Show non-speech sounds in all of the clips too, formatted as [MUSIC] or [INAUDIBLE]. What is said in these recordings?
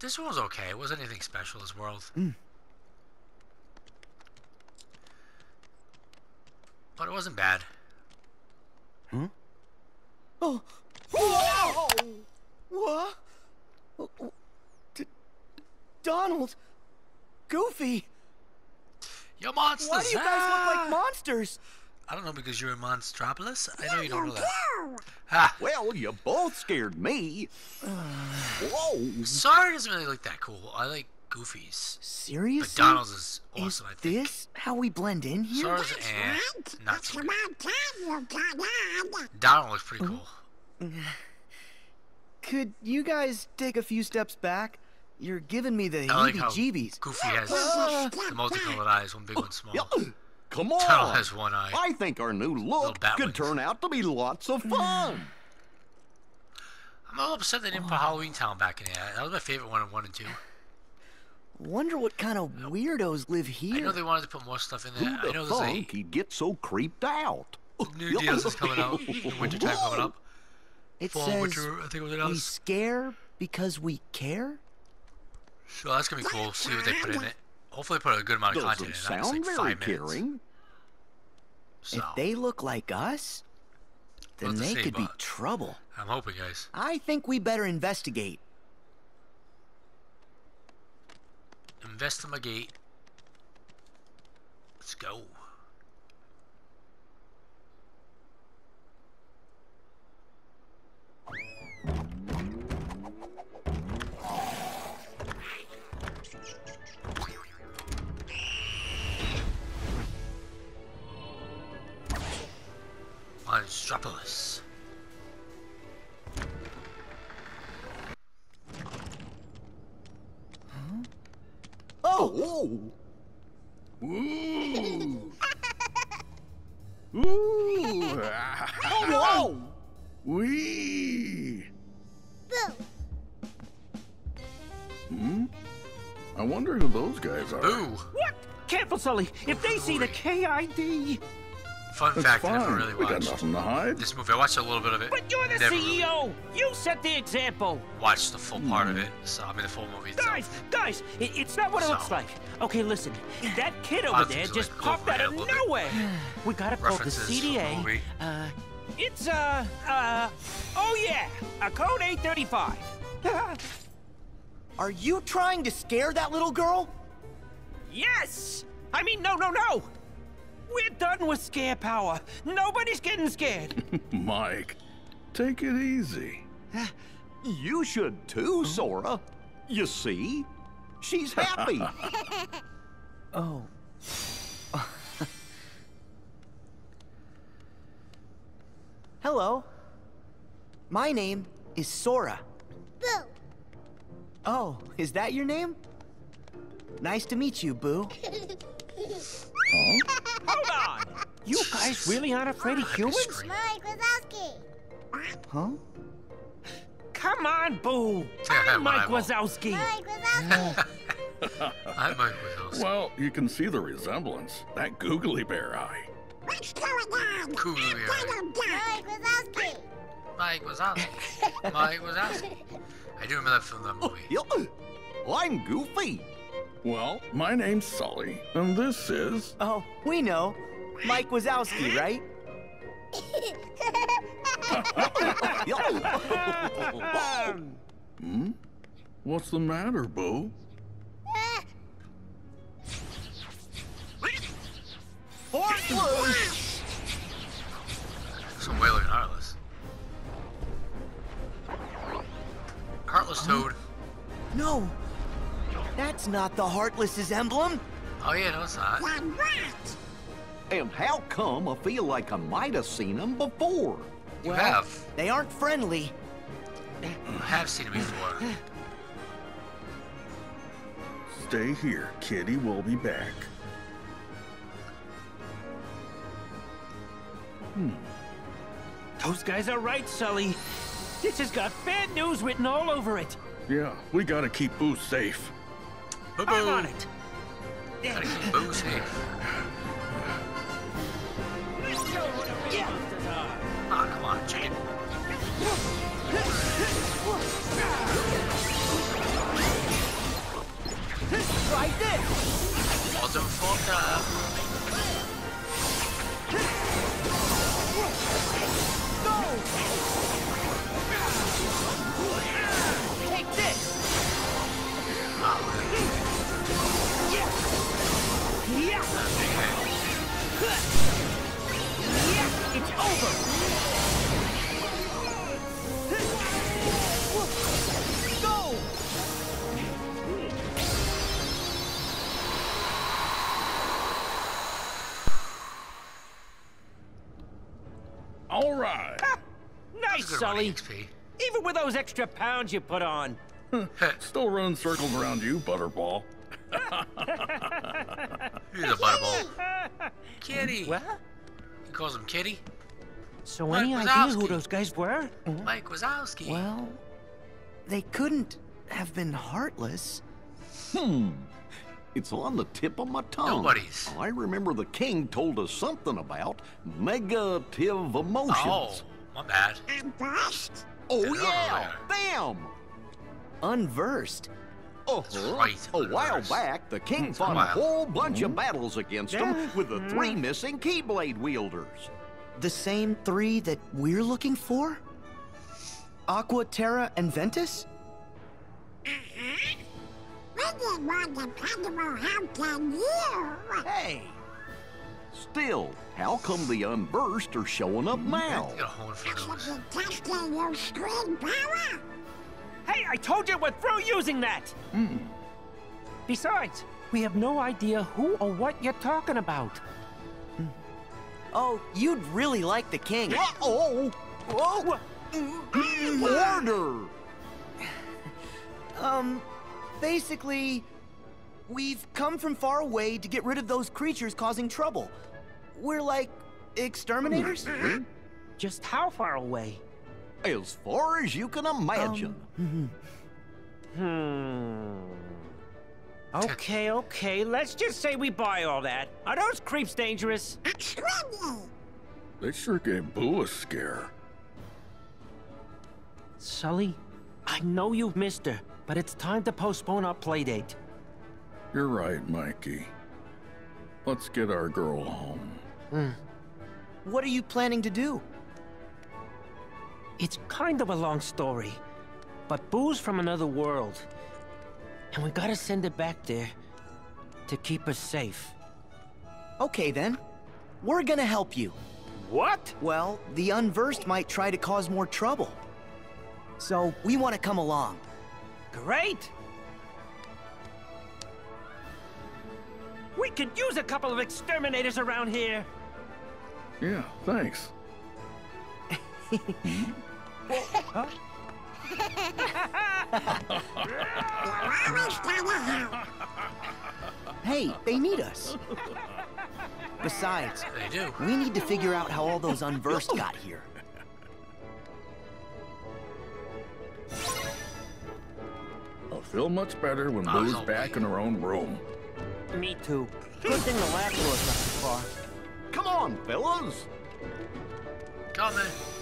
This one was okay. It wasn't anything special, this world. Mm. But it wasn't bad. Hmm? Oh. Whoa! What? D- Donald. Goofy. Yo, monsters! Why do you guys look like ah! monsters? I don't know because you're a Monstropolis. I know you don't know that. [LAUGHS] Ha! Well, you both scared me. [SIGHS] Whoa! Sora doesn't really look that cool. I like Goofy's. Seriously? But Donald's is Is awesome, I think. this how we blend in here? Sora's eh, not so good. Donald looks pretty cool. [SIGHS] Could you guys take a few steps back? You're giving me the I like how heebie-jeebies. Goofy has [GASPS] the multicolored eyes, one big, one small. [LAUGHS] Yeah, Come Donald on! has one eye. I think our new look could wings. turn out to be lots of hmm. fun. I'm a little upset they didn't put oh. Halloween Town back in there. That was my favorite one in one and two. Wonder what kind of weirdos live here. I know they wanted to put more stuff in there. I Who'd know have there's thunk he'd get so creeped out? a new DLC's coming out. [LAUGHS] Wintertime coming up. it Fall, says winter, I think it was we scare because we care. So that's gonna be cool. See what they put in it. Hopefully, put a good amount of content Doesn't in. Not just sound like very five caring. So If they look like us, then they see, could be trouble. I'm hoping, guys. I think we better investigate. Investigate. Let's go. Monstropolis. Oh! Ooh. Ooh. [LAUGHS] [LAUGHS] Whoa! Wee. Hmm? I wonder who those guys are. Boo! What? Careful, Sully. If they see the KID. Fun That's fact, I fine. never really we got watched nothing to hide. this movie. I watched a little bit of it. But you're the never really CEO. You set the example. watched the full part of it. So I mean, the full movie itself. Guys, guys, it, it's not what it looks like. Okay, listen. That kid over there just like, popped out of a little bit. nowhere. We gotta call the References from the CDA. Uh, it's uh, uh, oh yeah, a code 835. [LAUGHS] Are you trying to scare that little girl? yes. I mean, no, no, no. We're done with scare power. Nobody's getting scared. [LAUGHS] Mike, take it easy. [SIGHS] You should too, Sora. You see? She's happy. [LAUGHS] [LAUGHS] Oh. Hello. My name is Sora. Boo! Oh, is that your name? Nice to meet you, Boo. Hold on. You guys really aren't afraid of humans? Mike Wazowski! Huh? Come on, Boo. [LAUGHS] Yeah, I'm Mike Wazowski. Mike Wazowski! I might with those. Well, you can see the resemblance. That googly bear eye. What's going on? Cool. Mike Wazowski! Mike was [LAUGHS] out. Mike was out. I do remember that from the oh, movie. Yeah. I'm Goofy. Well, my name's Sully, and this is. Oh, we know. Mike Wazowski, right? [LAUGHS] Hmm? What's the matter, Boo? Heartless! Some way looking Heartless. Heartless Toad. No. That's not the Heartless's emblem. Oh yeah, no it's not. One rat! And how come I feel like I might have seen them before? You Well, have. They aren't friendly. You have seen them before. Stay here, Kitty. We'll be back. Hmm. Those guys are right, Sully. This has got bad news written all over it. Yeah, we gotta keep Boo safe. Boo I'm on it. Gotta keep Boo safe. Let's show what a real monsters are. Ah, come on, chicken. Try this! Motherfucker. Sully. running XP. Even with those extra pounds you put on. Still running circles around you, Butterball. He's a butterball. [LAUGHS] Kitty. What? He calls him Kitty. So Mike any idea who those guys were? Mike Wazowski. Well, they couldn't have been heartless. Hmm. It's on the tip of my tongue. Nobody's. I remember the king told us something about negative emotions. Oh, my bad. I'm. Oh, Hello yeah, Bam! Unversed. Uh-huh. right, A while back, the king fought a whole bunch of battles against them Yeah. with the three missing Keyblade wielders. The same three that we're looking for? Aqua, Terra, and Ventus? We didn't want the possible how can you? Hey! Still, how come the unversed are showing up now? Get a horn for Should those. be testing your scream power. Hey, I told you we're through using that! Hmm. Besides, we have no idea who or what you're talking about. Hmm. Oh, you'd really like the king. Uh-oh! Oh. Whoa! Order! [SIGHS] Um, basically, we've come from far away to get rid of those creatures causing trouble. We're like exterminators? Hmm. Hmm. Just how far away? As far as you can imagine. Um, mm-hmm. Hmm. Okay, okay, let's just say we buy all that. Are those creeps dangerous? Extremely. They sure gave Boo a scare. Sully, I know you've missed her, but it's time to postpone our playdate. You're right, Mikey. Let's get our girl home. Mm. What are you planning to do? It's kind of a long story, but Boo's from another world. And we gotta send it back there to keep us safe. Okay then. We're gonna help you. What? Well, the unversed might try to cause more trouble. So, we want to come along. Great! We could use a couple of exterminators around here. Yeah, thanks. You're always trying to help. Hey, they need us. Besides, They do. we need to figure out how all those unversed got here. I'll feel much better when I was Boo's all back in her own room. Me too. Good thing the last door's not too far. Come on, fellas. Coming. Ah,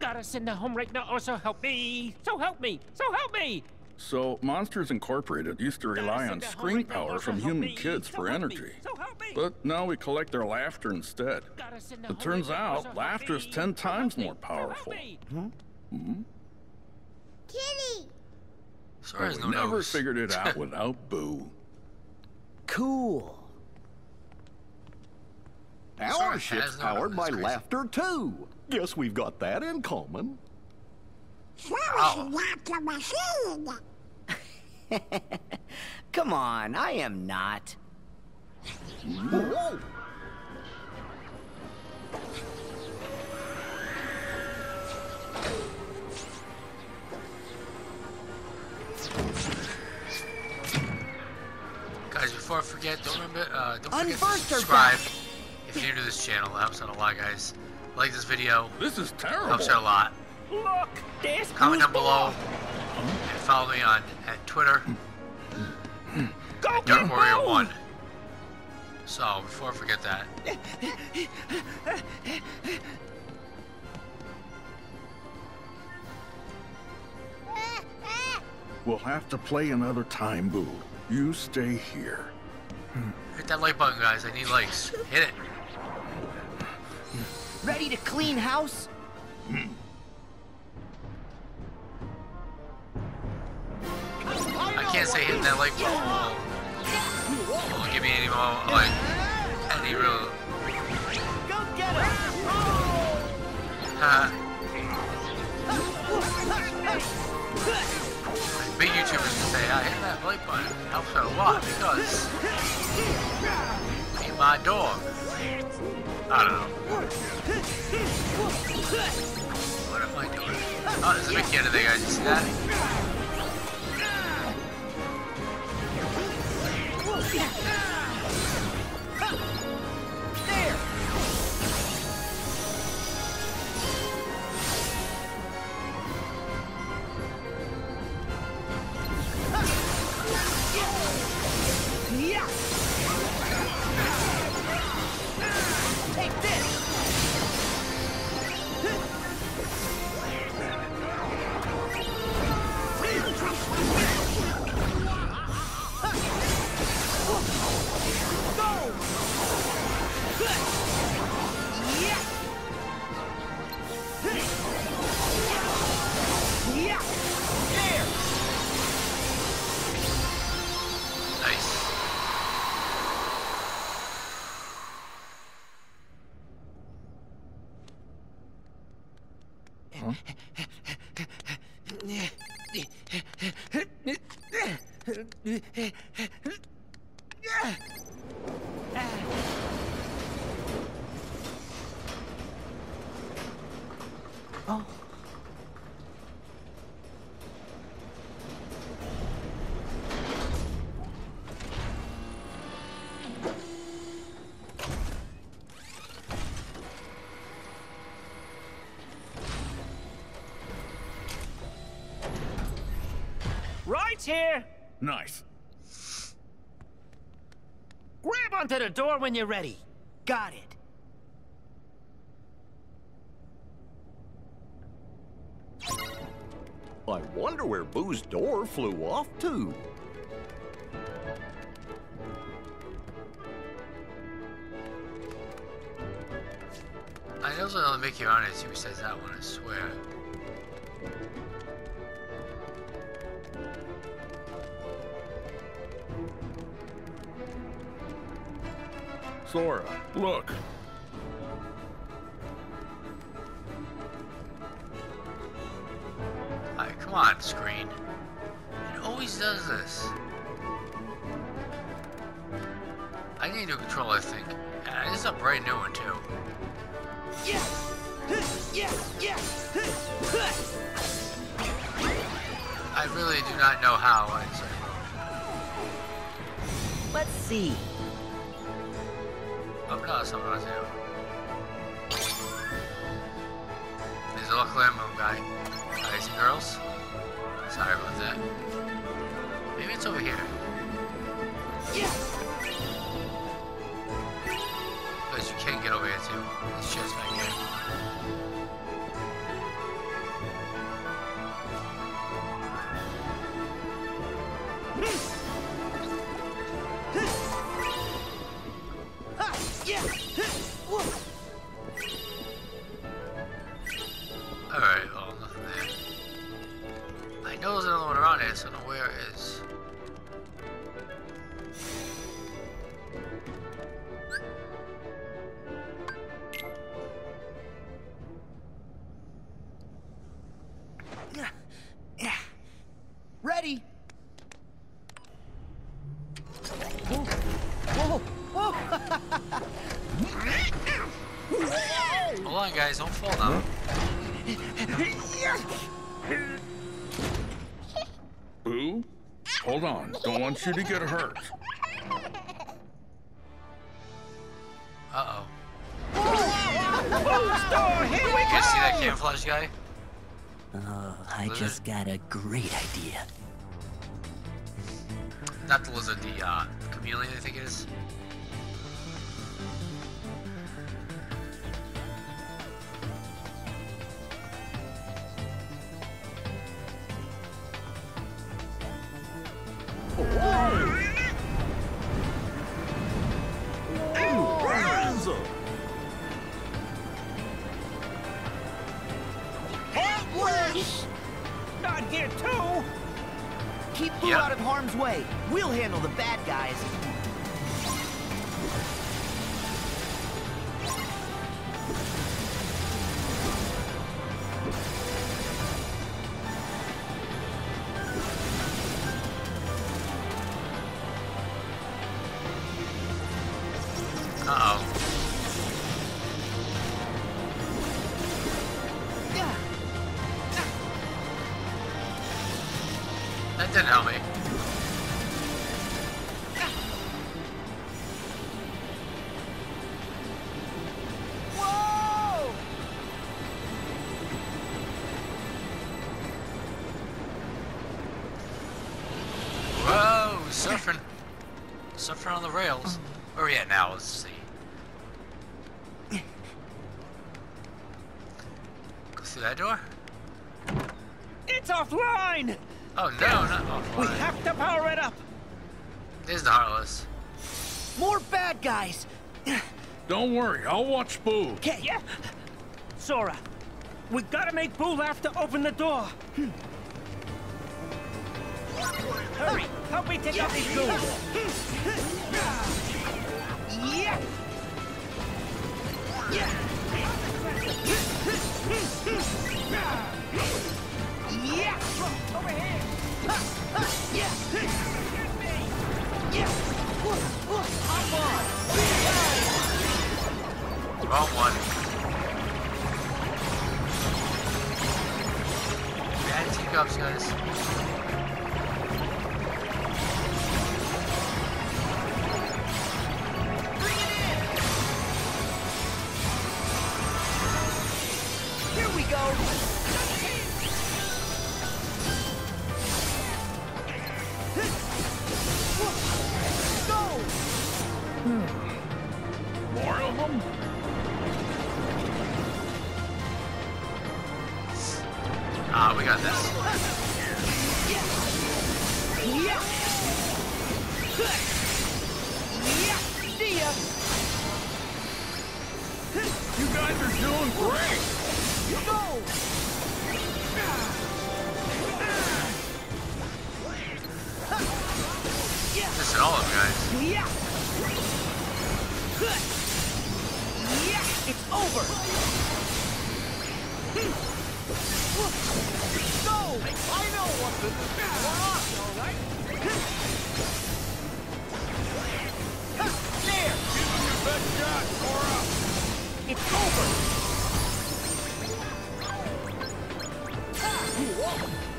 Gotta send her home right now, or so help me! So help me! So help me! So, Monsters Incorporated used to rely on scream power from human kids for energy. But now we collect their laughter instead. It turns out laughter is ten times more powerful. Hmm? Hmm? Kitty! Sorry, But oh, no we never nose. figured it out [LAUGHS] without Boo. Cool. Our ship's powered by laughter, too. Guess we've got that in common. So is Ow. not the machine! [LAUGHS] Come on, I am not. Whoa! Guys, before I forget, don't remember, uh, don't forget to subscribe back. if you're new to this channel. It helps out a lot, guys. Like this video, This is terrible. helps out a lot. Look, there's Comment down below ball. and follow me on at Twitter, Go Dark get Warrior Boo! One. So before I forget that, We'll have to play another time, Boo. You stay here. hit that like button, guys. I need likes. Hit it. Ready to clean house? Hmm. I can't say hitting that like button will, will give me any more like any real. [LAUGHS] Big YouTubers would say, I hit that like button helps out a lot because and my dog. I don't know. What am I doing? Oh, there's a Mickey under there, guys. You see that? Yeah! Oh. Here. Nice. Grab onto the door when you're ready. Got it. I wonder where Boo's door flew off to. I know there's another Mickey around here too besides that one, I swear. Sora, look. Alright, come on, screen. It always does this. I need a new control, I think. Uh, this is a brand new one, too. Yeah! Yeah! Yeah! I really do not know how. It's, Let's see. Oh, no, that's not what I. There's a local moon guy. Guys and girls. Sorry about that. Maybe it's over here. Yeah! Because you can't get over here too. It's just back here. Yeah. Boo? Hold on. Don't want you to get hurt. Uh oh. Boo's door, here we You guys see that camouflage guy? Oh, I Lizard? just got a great idea. Not the lizard, the uh, chameleon, I think it is. Not here too! Keep Yep. out of harm's way. We'll handle the bad guys. Surfing on the rails. Where are we at now? Let's see. Go through that door? It's offline! Oh no, not offline. We have to power it up! There's the Heartless. More bad guys. Don't worry. I'll watch Boo. Okay. Yeah! Sora, we gotta make Boo laugh to open the door! Hmm. Hurry! Help me take out these ghouls! Yeah. Yeah. Yeah. Over here! Yeah. Yeah. Hop on. Wrong one. Bad teacups, guys. It's over. Hmm. Go. I know what to do. We're off, all right? Hmm. There. Your best shot, Cora. It's over.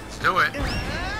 Let's do it. Uh-huh.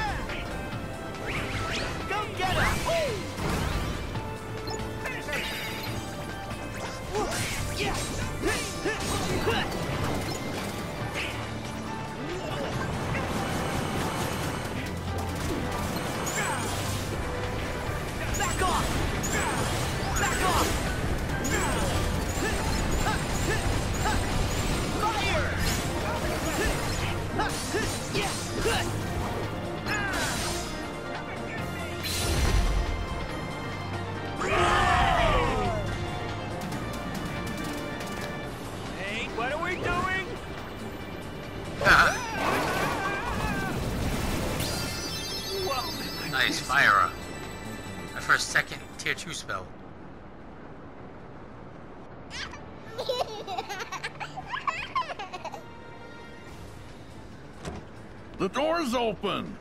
The door's open!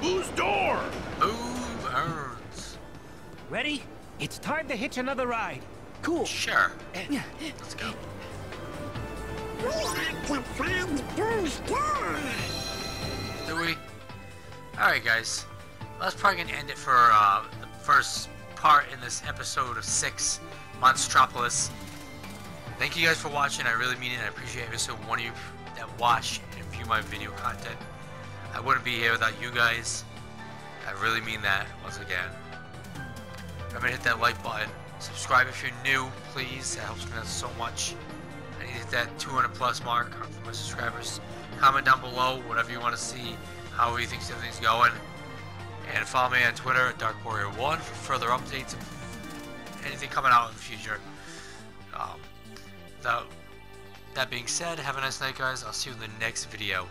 Whose door? Who earns? Ready? It's time to hitch another ride. Cool. Sure. Let's go. We have to find Boo's door. Do we? Alright, guys. That's probably gonna end it for uh, the first part in this episode of 6 Monstropolis. Thank you guys for watching. I really mean it. I appreciate every single one of you that watch and view my video content. I wouldn't be here without you guys. I really mean that once again. Remember to hit that like button. Subscribe if you're new, please. That helps me out so much. I need to hit that 200 plus mark for my subscribers. Comment down below whatever you want to see, how you think everything's going. And follow me on Twitter at Dark Warrior 1 for further updates of anything coming out in the future. Um, that, that being said, have a nice night, guys. I'll see you in the next video.